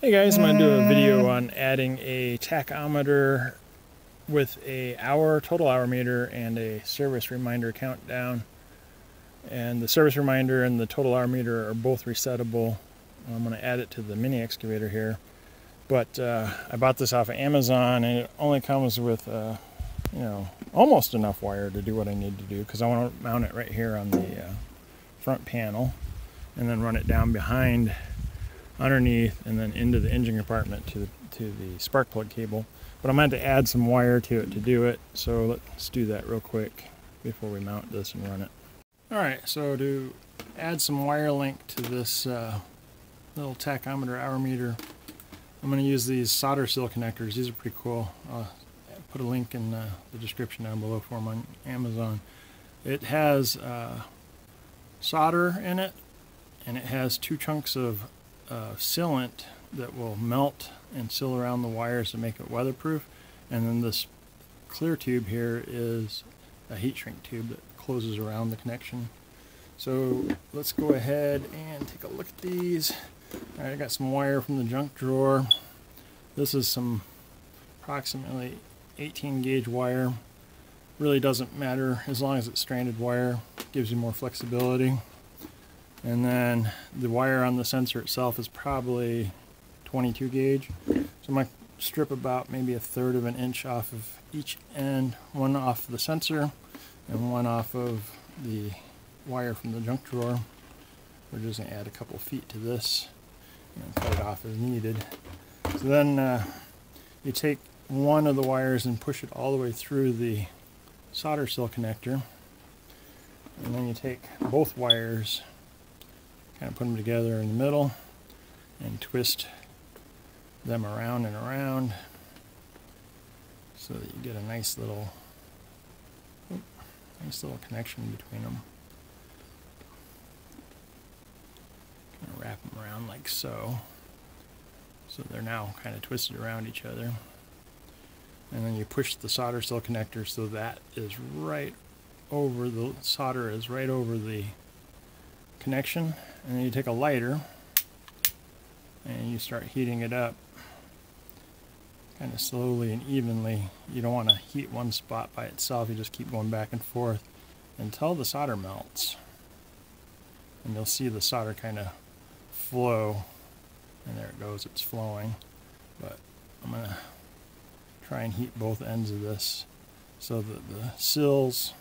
Hey guys, I'm going to do a video on adding a tachometer with a hour total hour meter and a service reminder countdown. And the service reminder and the total hour meter are both resettable. I'm going to add it to the mini excavator here. But uh, I bought this off of Amazon and it only comes with, uh, you know, almost enough wire to do what I need to do because I want to mount it right here on the uh, front panel and then run it down behind underneath and then into the engine compartment to the, to the spark plug cable. But I'm going to add some wire to it to do it. So let's do that real quick before we mount this and run it. Alright, so to add some wire link to this uh, little tachometer hour meter, I'm going to use these solder seal connectors. These are pretty cool. I'll put a link in uh, the description down below for them on Amazon. It has uh, solder in it and it has two chunks of uh, sealant that will melt and seal around the wires to make it weatherproof. And then this clear tube here is a heat shrink tube that closes around the connection. So let's go ahead and take a look at these. All right, I got some wire from the junk drawer. This is some approximately 18 gauge wire. Really doesn't matter as long as it's stranded wire. Gives you more flexibility. And then the wire on the sensor itself is probably 22 gauge. So I'm going to strip about maybe a third of an inch off of each end, one off the sensor and one off of the wire from the junk drawer. We're just going to add a couple feet to this and cut it off as needed. So then uh, you take one of the wires and push it all the way through the solder seal connector. And then you take both wires kind of put them together in the middle and twist them around and around so that you get a nice little nice little connection between them. Kind of wrap them around like so. So they're now kind of twisted around each other. And then you push the solder seal connector so that is right over the solder is right over the connection and then you take a lighter and you start heating it up kind of slowly and evenly. You don't want to heat one spot by itself, you just keep going back and forth until the solder melts. And you'll see the solder kind of flow, and there it goes, it's flowing. But I'm going to try and heat both ends of this so that the sills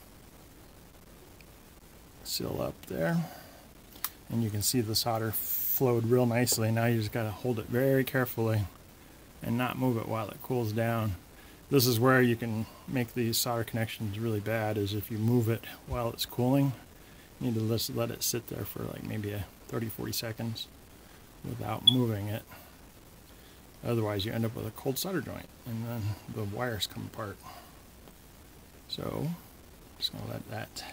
seal up there and you can see the solder flowed real nicely. Now you just got to hold it very carefully and not move it while it cools down. This is where you can make these solder connections really bad is if you move it while it's cooling. You need to just let it sit there for like maybe a 30-40 seconds without moving it. Otherwise you end up with a cold solder joint and then the wires come apart. So just to let that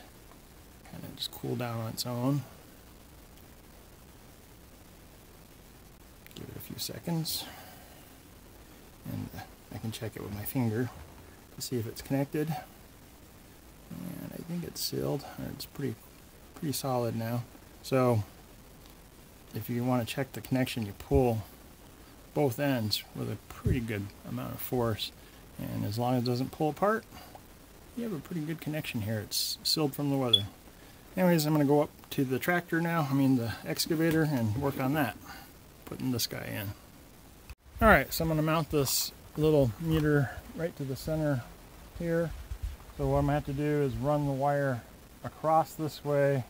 kind of just cool down on its own. Give it a few seconds. And I can check it with my finger to see if it's connected. And I think it's sealed. It's pretty pretty solid now. So if you want to check the connection, you pull both ends with a pretty good amount of force. And as long as it doesn't pull apart, you have a pretty good connection here. It's sealed from the weather. Anyways, I'm going to go up to the tractor now, I mean the excavator, and work on that putting this guy in. Alright, so I'm going to mount this little meter right to the center here. So what I'm to have to do is run the wire across this way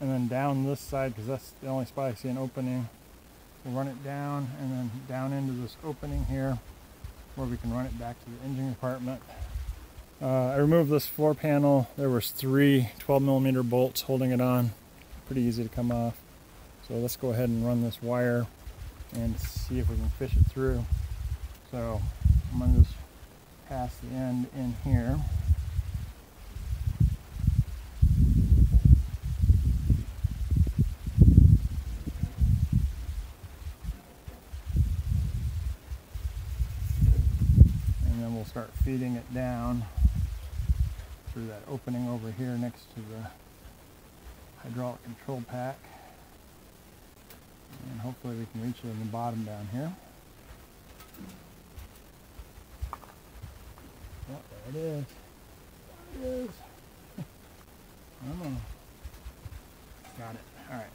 and then down this side because that's the only spot I see an opening. We'll run it down and then down into this opening here where we can run it back to the engine compartment. Uh, I removed this floor panel. There was three 12 millimeter bolts holding it on. Pretty easy to come off. So let's go ahead and run this wire and see if we can fish it through. So I'm going to just pass the end in here. And then we'll start feeding it down through that opening over here next to the hydraulic control pack And hopefully we can reach it in the bottom down here. Oh, there it is. There it is. oh. Got it. Alright.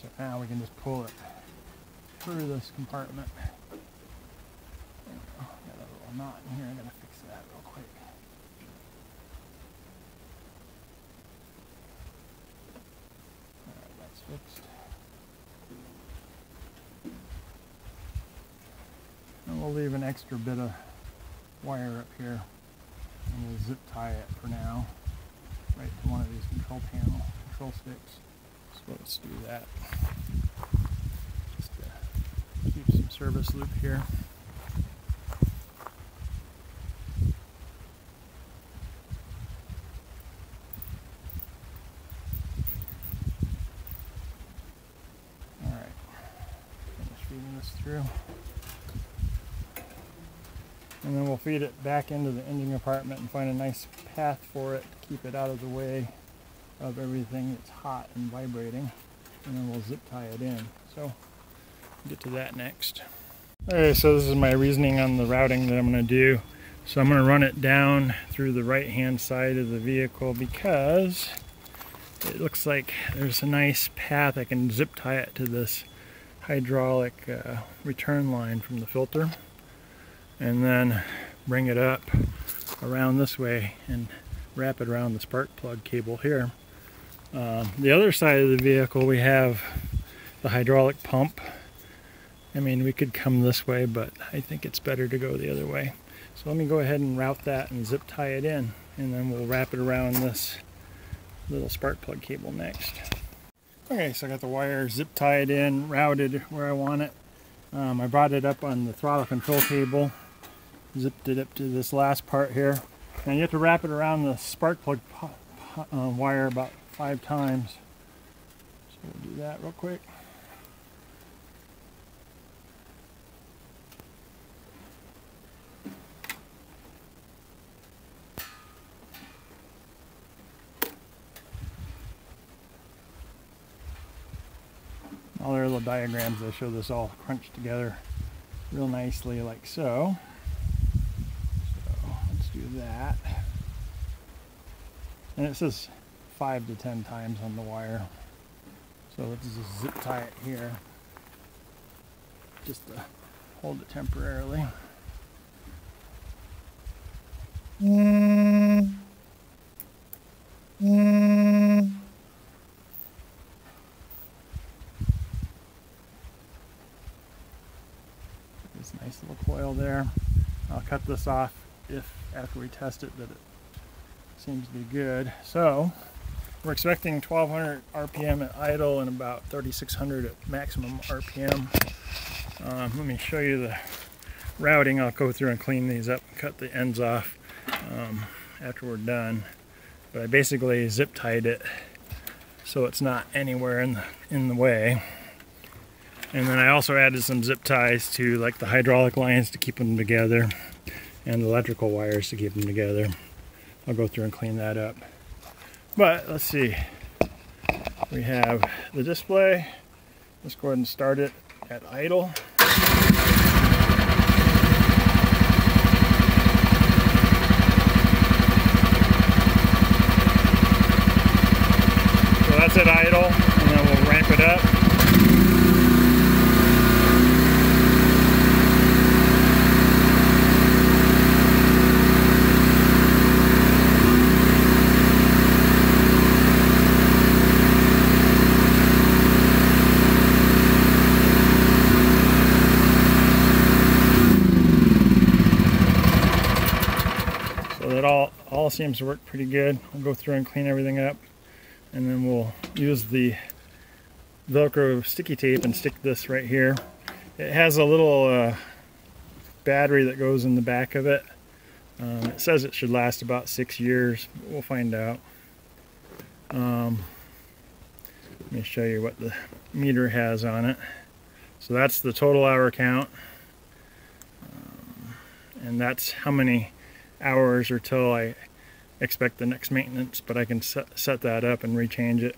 So now we can just pull it through this compartment. Oh, got a little knot in here. I gotta fix that real quick. Alright, that's fixed. We'll leave an extra bit of wire up here and we'll zip tie it for now right to one of these control panel control sticks. So let's do that. Just to keep some service loop here. Alright, finish feeding this through. And then we'll feed it back into the engine compartment and find a nice path for it to keep it out of the way of everything that's hot and vibrating. And then we'll zip tie it in. So get to that next. Okay, so this is my reasoning on the routing that I'm going to do. So I'm going to run it down through the right hand side of the vehicle because it looks like there's a nice path I can zip tie it to this hydraulic uh, return line from the filter and then bring it up around this way and wrap it around the spark plug cable here. Um, the other side of the vehicle we have the hydraulic pump. I mean we could come this way but I think it's better to go the other way. So let me go ahead and route that and zip tie it in and then we'll wrap it around this little spark plug cable next. Okay, so I got the wire zip tied in, routed where I want it. Um, I brought it up on the throttle control cable zipped it up to this last part here. And you have to wrap it around the spark plug uh, wire about five times. So we'll do that real quick. all their little diagrams they show this all crunched together real nicely like so that. And it says five to ten times on the wire. So let's just zip tie it here just to hold it temporarily. This nice little coil there. I'll cut this off if after we test it that it seems to be good. So we're expecting 1200 RPM at idle and about 3600 at maximum RPM. Um, let me show you the routing. I'll go through and clean these up and cut the ends off um, after we're done. But I basically zip tied it so it's not anywhere in the, in the way. And then I also added some zip ties to like the hydraulic lines to keep them together and electrical wires to keep them together. I'll go through and clean that up. But let's see. We have the display. Let's go ahead and start it at idle. So that's at idle, and then we'll ramp it up. All seems to work pretty good. We'll go through and clean everything up and then we'll use the Velcro sticky tape and stick this right here. It has a little uh, battery that goes in the back of it. Um, it says it should last about six years. We'll find out. Um, let me show you what the meter has on it. So that's the total hour count. Um, and that's how many hours or till I expect the next maintenance, but I can set, set that up and rechange it.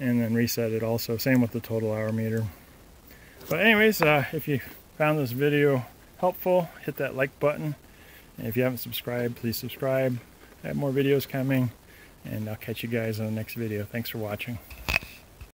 and then reset it also. Same with the total hour meter. But anyways, uh, if you found this video helpful, hit that like button. And if you haven't subscribed, please subscribe. I have more videos coming, and I'll catch you guys on the next video. Thanks for watching.